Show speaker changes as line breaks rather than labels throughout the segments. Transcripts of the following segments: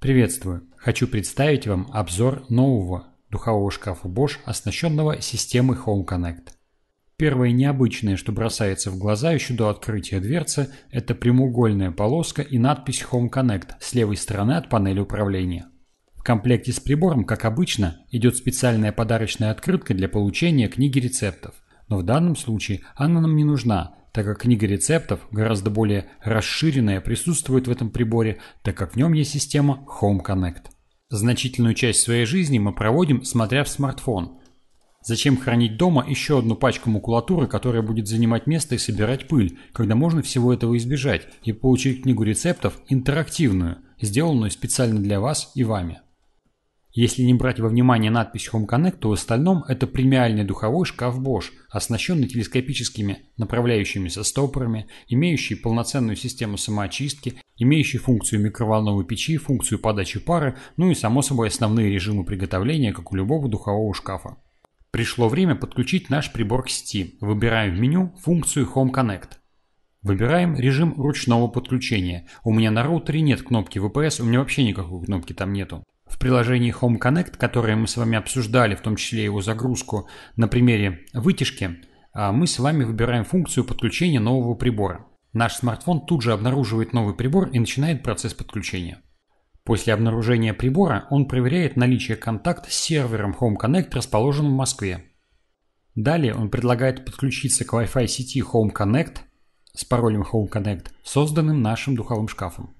Приветствую! Хочу представить вам обзор нового духового шкафа Bosch, оснащенного системой Home Connect. Первое необычное, что бросается в глаза еще до открытия дверцы, это прямоугольная полоска и надпись Home Connect с левой стороны от панели управления. В комплекте с прибором, как обычно, идет специальная подарочная открытка для получения книги рецептов. Но в данном случае она нам не нужна, так как книга рецептов, гораздо более расширенная, присутствует в этом приборе, так как в нем есть система Home Connect. Значительную часть своей жизни мы проводим, смотря в смартфон. Зачем хранить дома еще одну пачку макулатуры, которая будет занимать место и собирать пыль, когда можно всего этого избежать и получить книгу рецептов интерактивную, сделанную специально для вас и вами. Если не брать во внимание надпись Home Connect, то в остальном это премиальный духовой шкаф Bosch, оснащенный телескопическими направляющимися стопорами, имеющий полноценную систему самоочистки, имеющий функцию микроволновой печи, функцию подачи пары, ну и само собой основные режимы приготовления, как у любого духового шкафа. Пришло время подключить наш прибор к сети. Выбираем в меню функцию Home Connect. Выбираем режим ручного подключения. У меня на роутере нет кнопки VPS, у меня вообще никакой кнопки там нету. В приложении Home Connect, которое мы с вами обсуждали, в том числе его загрузку на примере вытяжки, а, мы с вами выбираем функцию подключения нового прибора. Наш смартфон тут же обнаруживает новый прибор и начинает процесс подключения. После обнаружения прибора он проверяет наличие контакта с сервером Home Connect, расположенным в Москве. Далее он предлагает подключиться к Wi-Fi сети Home Connect с паролем Home Connect, созданным нашим духовым шкафом.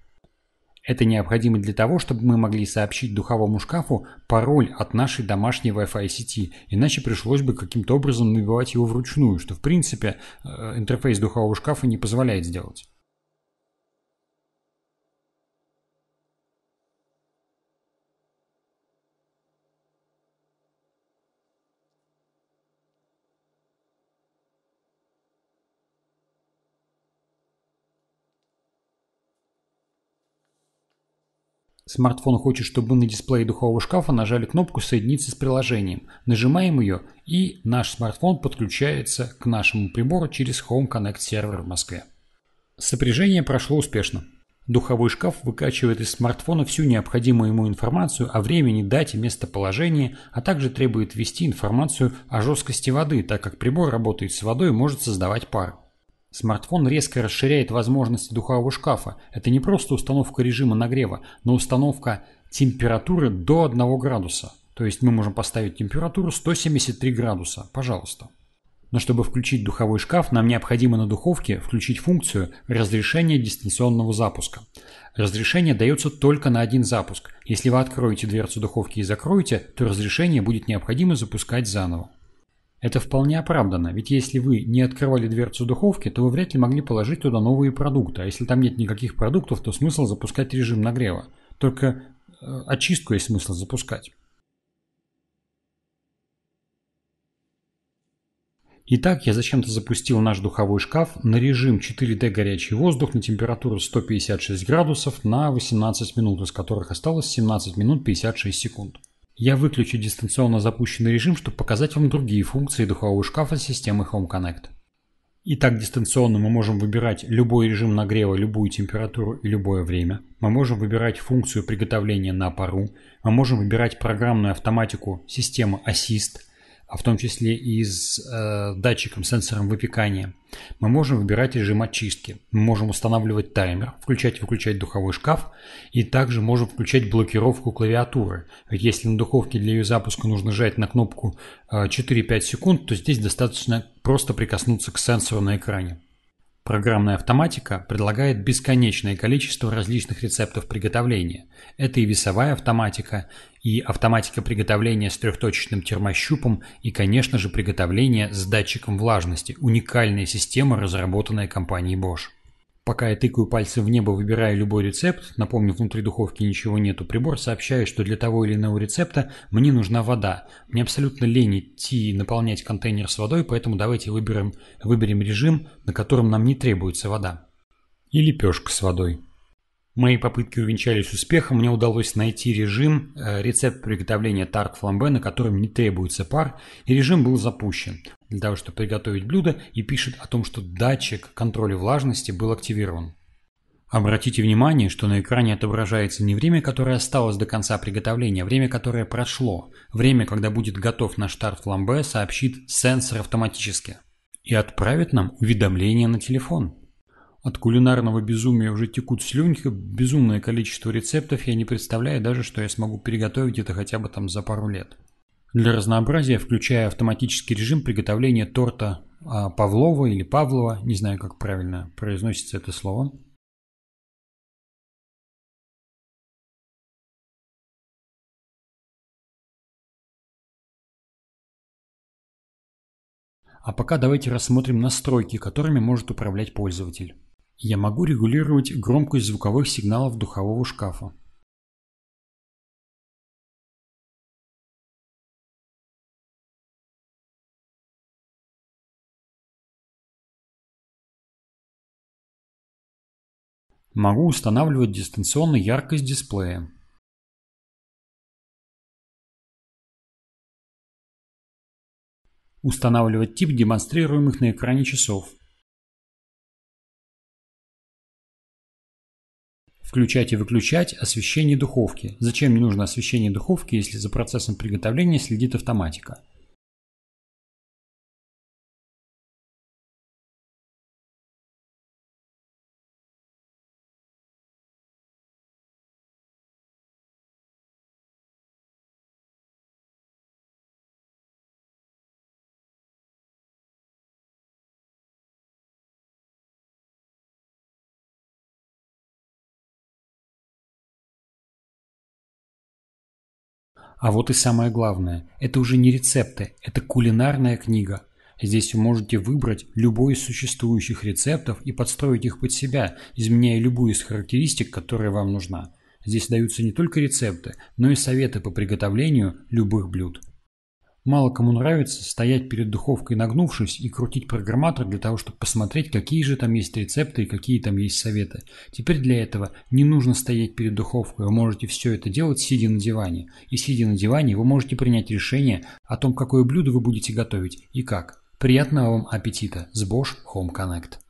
Это необходимо для того, чтобы мы могли сообщить духовому шкафу пароль от нашей домашней Wi-Fi сети, иначе пришлось бы каким-то образом набивать его вручную, что в принципе э, интерфейс духового шкафа не позволяет сделать. Смартфон хочет, чтобы мы на дисплее духового шкафа нажали кнопку «Соединиться с приложением». Нажимаем ее, и наш смартфон подключается к нашему прибору через Home Connect сервер в Москве. Сопряжение прошло успешно. Духовой шкаф выкачивает из смартфона всю необходимую ему информацию о времени, дате, местоположении, а также требует ввести информацию о жесткости воды, так как прибор работает с водой и может создавать пар. Смартфон резко расширяет возможности духового шкафа. Это не просто установка режима нагрева, но установка температуры до 1 градуса. То есть мы можем поставить температуру 173 градуса. Пожалуйста. Но чтобы включить духовой шкаф, нам необходимо на духовке включить функцию разрешения дистанционного запуска. Разрешение дается только на один запуск. Если вы откроете дверцу духовки и закроете, то разрешение будет необходимо запускать заново. Это вполне оправдано, ведь если вы не открывали дверцу духовки, то вы вряд ли могли положить туда новые продукты, а если там нет никаких продуктов, то смысл запускать режим нагрева. Только э, очистку есть смысл запускать. Итак, я зачем-то запустил наш духовой шкаф на режим 4D горячий воздух на температуру 156 градусов на 18 минут, из которых осталось 17 минут 56 секунд. Я выключу дистанционно запущенный режим, чтобы показать вам другие функции духового шкафа системы Home Connect. Итак, дистанционно мы можем выбирать любой режим нагрева, любую температуру и любое время. Мы можем выбирать функцию приготовления на пару. Мы можем выбирать программную автоматику системы Assist – а в том числе и с э, датчиком, сенсором выпекания, мы можем выбирать режим очистки. Мы можем устанавливать таймер, включать и выключать духовой шкаф, и также можем включать блокировку клавиатуры. Если на духовке для ее запуска нужно жать на кнопку э, 4-5 секунд, то здесь достаточно просто прикоснуться к сенсору на экране. Программная автоматика предлагает бесконечное количество различных рецептов приготовления. Это и весовая автоматика, и автоматика приготовления с трехточечным термощупом, и, конечно же, приготовление с датчиком влажности – уникальная система, разработанная компанией Bosch. Пока я тыкаю пальцем в небо, выбирая любой рецепт, напомню, внутри духовки ничего нету, прибор сообщает, что для того или иного рецепта мне нужна вода. Мне абсолютно лень идти наполнять контейнер с водой, поэтому давайте выберем, выберем режим, на котором нам не требуется вода. И лепешка с водой. Мои попытки увенчались успехом, мне удалось найти режим, э, рецепт приготовления тарт фламбе, на котором не требуется пар, и режим был запущен для того, чтобы приготовить блюдо, и пишет о том, что датчик контроля влажности был активирован. Обратите внимание, что на экране отображается не время, которое осталось до конца приготовления, а время, которое прошло. Время, когда будет готов наш старт фламбе, сообщит сенсор автоматически. И отправит нам уведомление на телефон. От кулинарного безумия уже текут слюньки, безумное количество рецептов, я не представляю даже, что я смогу приготовить это хотя бы там за пару лет. Для разнообразия включая автоматический режим приготовления торта а, Павлова или Павлова, не знаю, как правильно произносится это слово, А пока давайте рассмотрим настройки, которыми может управлять пользователь. Я могу регулировать громкость звуковых сигналов духового шкафа. Могу устанавливать дистанционно яркость дисплея. Устанавливать тип демонстрируемых на экране часов. Включать и выключать освещение духовки. Зачем мне нужно освещение духовки, если за процессом приготовления следит автоматика? А вот и самое главное, это уже не рецепты, это кулинарная книга. Здесь вы можете выбрать любой из существующих рецептов и подстроить их под себя, изменяя любую из характеристик, которая вам нужна. Здесь даются не только рецепты, но и советы по приготовлению любых блюд. Мало кому нравится стоять перед духовкой нагнувшись и крутить программатор для того, чтобы посмотреть, какие же там есть рецепты и какие там есть советы. Теперь для этого не нужно стоять перед духовкой, вы можете все это делать сидя на диване. И сидя на диване вы можете принять решение о том, какое блюдо вы будете готовить и как. Приятного вам аппетита с Bosch Home Connect.